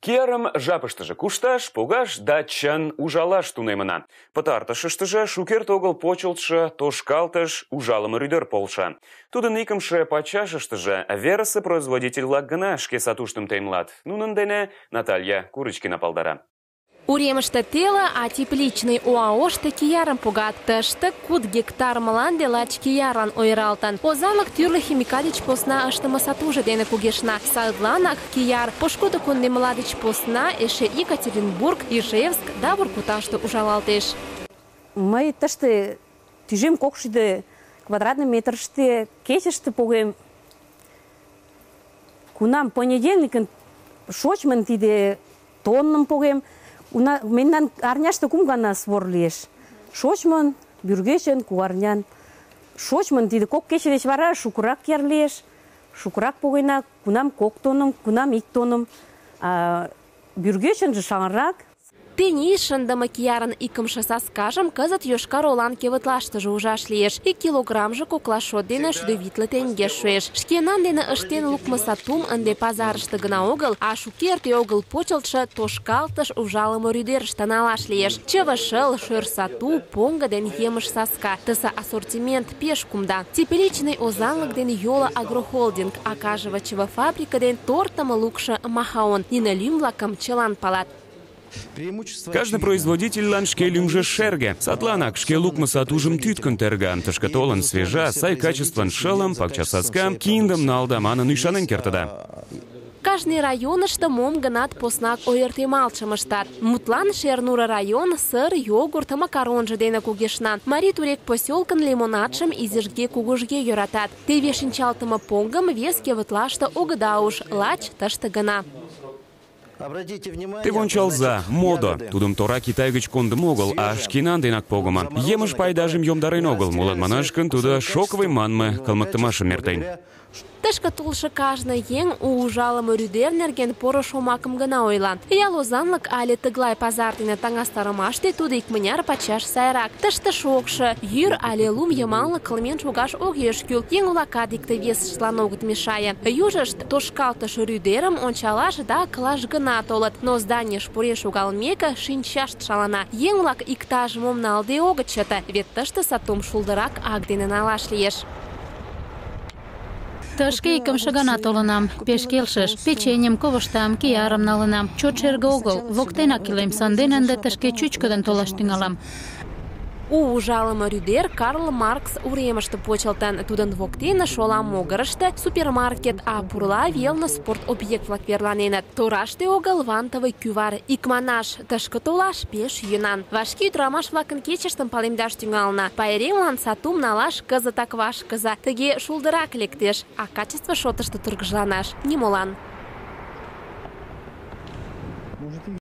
Керым жапыштыже кушташ, погаш да чын ужалаш тунемына. Пытартышыштыже шукерт огыл почылтшо тошкалтыш ужалыме рӱдер полша. Тудын икымше пачашыштыже верысе производитель-влак гына шке сатуштым темлат. Нунын дене Наталья Курочкина палдара. Уремыште теле, а тепличный ОАОште киярым погат. Тыште куд гектар мланде лач киярлан ойыралтын. Озанлык тӱрлӧ химикалий деч посна ыштыме сатуже дене кугешна. Садланак кияр пошкудо кундемла деч посна эше Екатеринбург, Ижевск да Воркуташте ужалалтеш. Мый тыште тӱжем кокшӱдӧ квадратный метрыште кечыште погем. Кунам понедельникын шочмын тиде тонным погем, Уна, мемнан арняште кум гана сбор лиеш. Шочмын, бюргечын, куарнян. Шочмын тиде кок кече деч вара шукырак яр лиеш. Шукырак кунам кок тоным, кунам ик тоным. А, бюргечынже шаҥырак, Тений шындыме киярын икымше саскажым кызыт Йошкар олан кевытлаштыже ужаш лиеш. Ик килограммже кокла шот дене витле теҥге шуэш. Шкенан дене ыштен лукмо сатум ынде пазарыште гына огыл, а шукерте огыл почылтшо тошкалтыш ужалыме рӱдерыште налаш лиеш. Чыве шыл, шӧр сату, поҥго ден емыж саска. Тысе ассортимент пеш кумда. Тепличный озанлык ден йола агрохолдинг, акажева чыве фабрика ден тортымо лукшо Махаон. Нине лӱм-влакым чылан палат. Каждый производитель шке лӱмжӧ шерге. Садланак шке лукмо сатужым тӱткын терга. Тышке толын свежа, сай качествын шылым, пакча саскам, киндым налда манын ӱшанен кертыда. Кажный районышто мом гынат поснак ойыртемалтшым ыштат. Мутлан Шернура район сыр, йогурт, макаронжо дене кугешна. Марий Турек поселкын лимонадшым изижге-кугужге йӧратат. Теве шинчалтыме поҥгым вес кевытлаште огыда уж, лач тыште гына. Тый вончалза, модо. Тудым тора Китай гыч кондымо огыл, а шкенан денак погымо. Емыж пайдажым йомдарен огыл, молан манаш гын тудо шоковый манме кылмыктымашым эртен. Тышке толшо кажне еҥ у ужалыме нерген поро шомакым гына ойла. Ял озанлык але тыглай пазар дене таҥастарымаште тудо икмыняр пачаш сайрак. Тыште шокшо, йӱр але лум йымалне кылмен шогаш огеш кӱл. Еҥ-влакат икте-весыштлан огыт мешае. Южышт тошкалтыш рӱдерым ончалаш да кылаш гына толыт, но зданийыш пурен шогалмеке шинчашт шалана. Еҥ-влак иктаж-мом налде огыт вет тыште сатум шулдырак ак дене налаш лиеш. Тышке икымше толынам. Пеш келшыш. Печеньым, ковыштам, киярым налынам. Чот шерге огыл. Воктенак илем, санден ынде тышке толаш тӱҥалам. У ужалыме рӱдер Карл Маркс уремыште почылтын. Тудын воктене шола могырышто супермаркет, а пурла велне спорт объект-влак верланеныт. Тораште огыл вантовый кӱвар. Икманаш, тышке толаш пеш йӧнан. Вашке ӱдырамаш-влакын кечыштым палемдаш тӱҥална. Пайремлан сатум налаш кызытак вашкыза. Тыге шулдырак лектеш, а качество шотышто тургыжланаш нимолан.